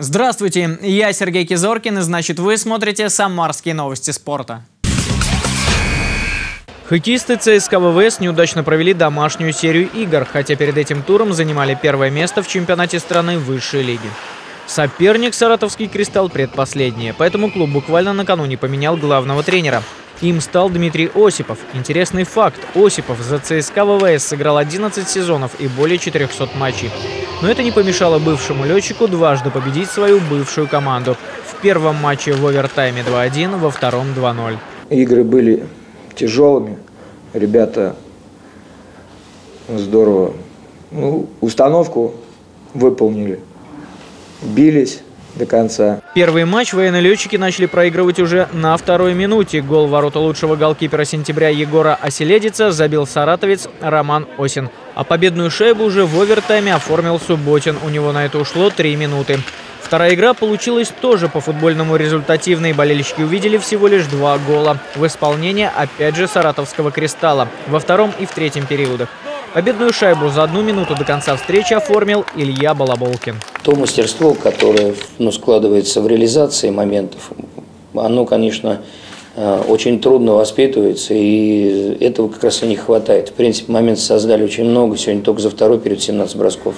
Здравствуйте, я Сергей Кизоркин, и значит вы смотрите «Самарские новости спорта». Хоккеисты ЦСКА ВВС неудачно провели домашнюю серию игр, хотя перед этим туром занимали первое место в чемпионате страны высшей лиги. Соперник «Саратовский кристалл» предпоследнее, поэтому клуб буквально накануне поменял главного тренера. Им стал Дмитрий Осипов. Интересный факт. Осипов за ЦСКА ВВС сыграл 11 сезонов и более 400 матчей. Но это не помешало бывшему летчику дважды победить свою бывшую команду. В первом матче в овертайме 2-1, во втором 2-0. Игры были тяжелыми. Ребята здорово ну, установку выполнили. Бились, до конца. Первый матч военные летчики начали проигрывать уже на второй минуте. Гол ворота лучшего голкипера сентября Егора Оселедица забил саратовец Роман Осин. А победную шайбу уже в овертайме оформил Субботин. У него на это ушло три минуты. Вторая игра получилась тоже по футбольному результативной. Болельщики увидели всего лишь два гола. В исполнении, опять же, саратовского «Кристалла» во втором и в третьем периодах. Победную шайбу за одну минуту до конца встречи оформил Илья Балаболкин. То мастерство, которое ну, складывается в реализации моментов, оно, конечно, э, очень трудно воспитывается, и этого как раз и не хватает. В принципе, момент создали очень много, сегодня только за второй период 17 бросков.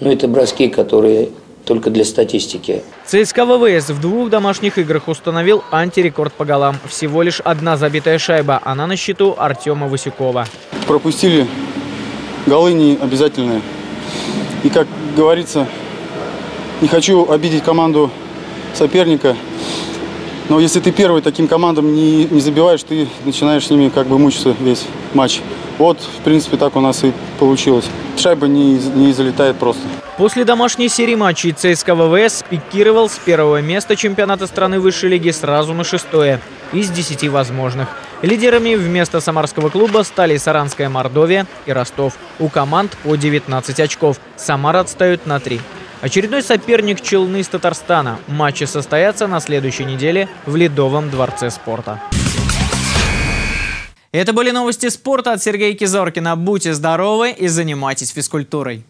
Но это броски, которые только для статистики. ЦСКА ВВС в двух домашних играх установил антирекорд по голам. Всего лишь одна забитая шайба. Она на счету Артема Васюкова. Пропустили голы не обязательные. И, как говорится, не хочу обидеть команду соперника, но если ты первый таким командам не, не забиваешь, ты начинаешь с ними как бы мучиться весь матч. Вот, в принципе, так у нас и получилось. Шайба не, не залетает просто. После домашней серии матчей ЦСКА ВВС пикировал с первого места чемпионата страны высшей лиги сразу на шестое из десяти возможных. Лидерами вместо самарского клуба стали Саранская Мордовия и Ростов. У команд по 19 очков. Самара отстают на 3. Очередной соперник Челны из Татарстана. Матчи состоятся на следующей неделе в Ледовом дворце спорта. Это были новости спорта от Сергея Кизоркина. Будьте здоровы и занимайтесь физкультурой.